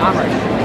All right.